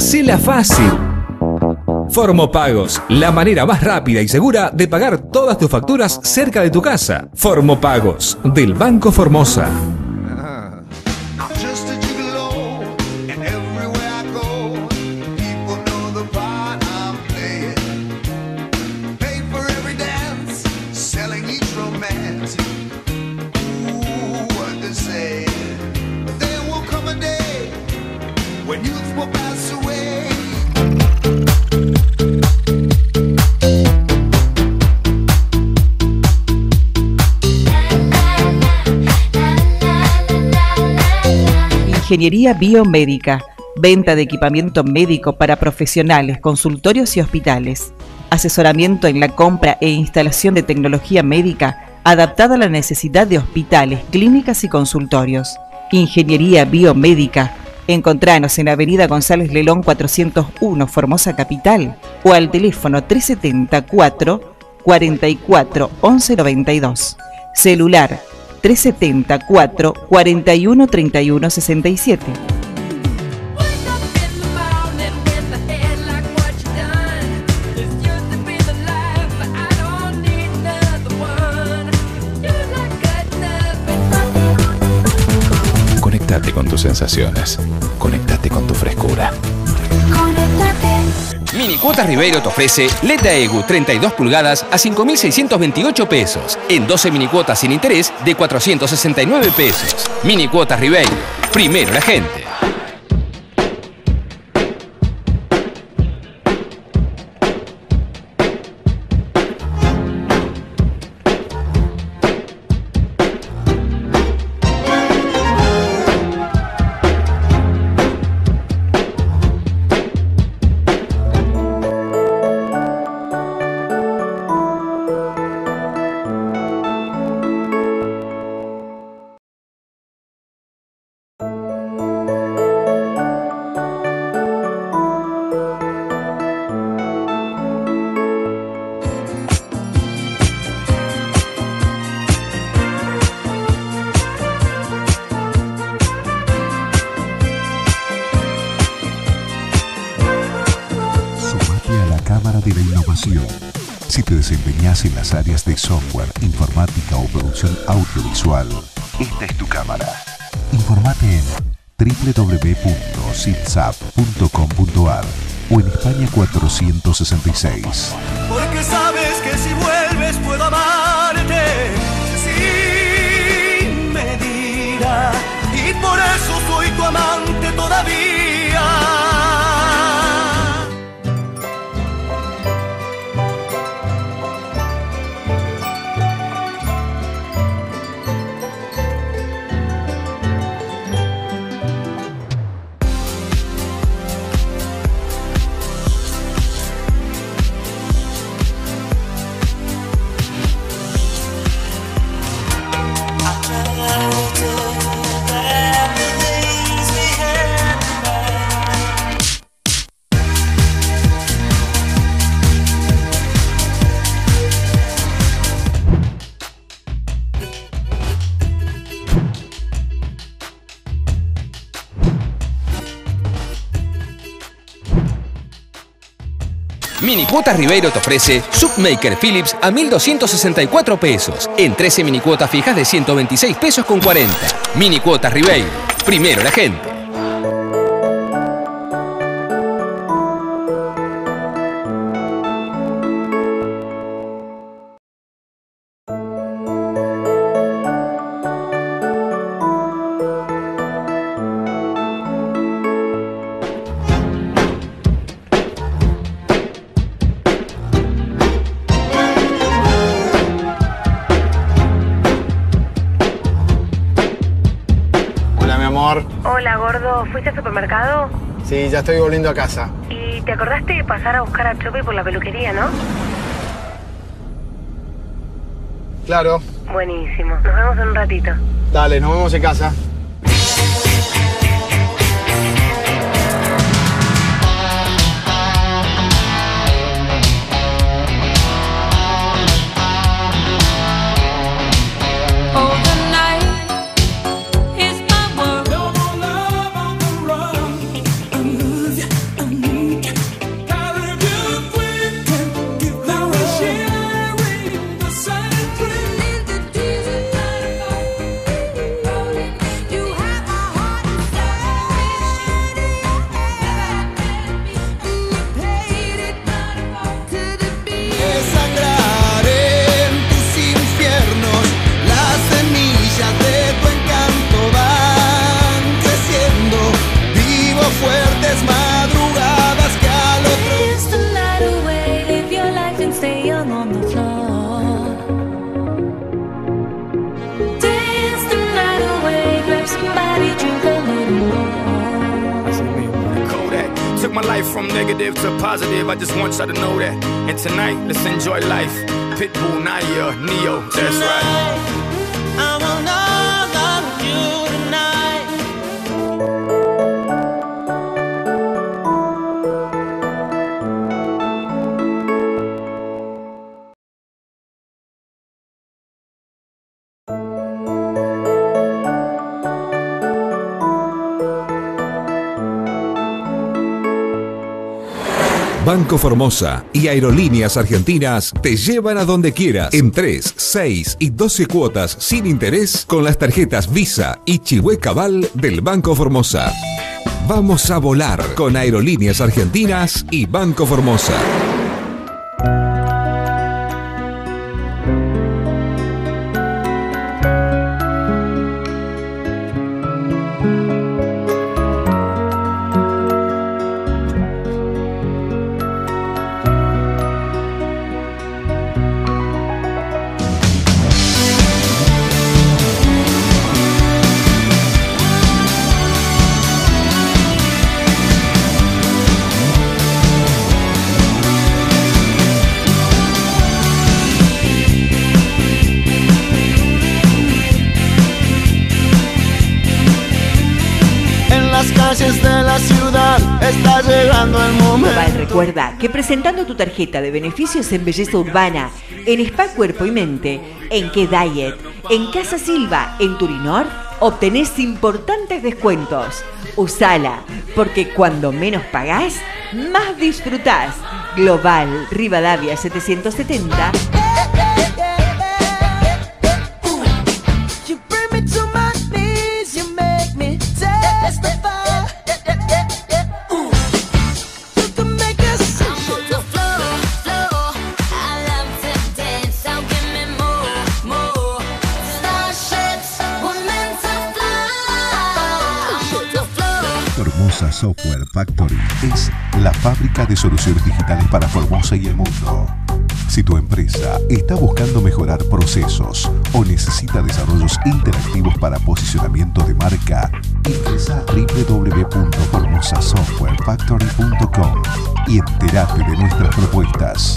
Hacela fácil. Formopagos, la manera más rápida y segura de pagar todas tus facturas cerca de tu casa. Formopagos, del Banco Formosa. Ingeniería Biomédica, venta de equipamiento médico para profesionales, consultorios y hospitales, asesoramiento en la compra e instalación de tecnología médica adaptada a la necesidad de hospitales, clínicas y consultorios. Ingeniería Biomédica. Encontranos en Avenida González Lelón 401, Formosa Capital, o al teléfono 374 44 1192. Celular 374 41 31 67. Conectate con tus sensaciones. Conectate con tu frescura. Mini Cuotas Ribeiro te ofrece LED EGU 32 pulgadas a 5.628 pesos. En 12 mini cuotas sin interés de 469 pesos. Mini Cuotas Ribeiro. Primero la gente. Cámara de la Innovación. Si te desempeñas en las áreas de software, informática o producción audiovisual, esta es tu cámara. Informate en www.sitsap.com.ar o en España 466. Porque sabes que si vuelves puedo amarte sin medida. Y por eso soy tu amante todavía. Mini Cuotas Ribeiro te ofrece Submaker Philips a 1.264 pesos. En 13 mini cuotas fijas de 126 pesos con 40. Mini Cuotas Ribeiro. Primero la gente. Amor. Hola, gordo. ¿Fuiste al supermercado? Sí, ya estoy volviendo a casa. Y te acordaste de pasar a buscar a Chope por la peluquería, ¿no? Claro. Buenísimo. Nos vemos en un ratito. Dale, nos vemos en casa. Life from negative to positive. I just want y'all to know that. And tonight, let's enjoy life. Pitbull, Naya, Neo, that's right. Banco Formosa y Aerolíneas Argentinas te llevan a donde quieras en 3, 6 y 12 cuotas sin interés con las tarjetas Visa y Chihuahua Cabal del Banco Formosa. Vamos a volar con Aerolíneas Argentinas y Banco Formosa. Calles la ciudad está llegando el momento. Global recuerda que presentando tu tarjeta de beneficios en belleza urbana, en Spa Cuerpo y Mente, en Que Diet, en Casa Silva, en Turinor, obtenés importantes descuentos. Usala, porque cuando menos pagás, más disfrutás. Global Rivadavia 770 Formosa Software Factory es la fábrica de soluciones digitales para Formosa y el mundo. Si tu empresa está buscando mejorar procesos o necesita desarrollos interactivos para posicionamiento de marca, ingresa a www.formosasoftwarefactory.com y entérate de nuestras propuestas.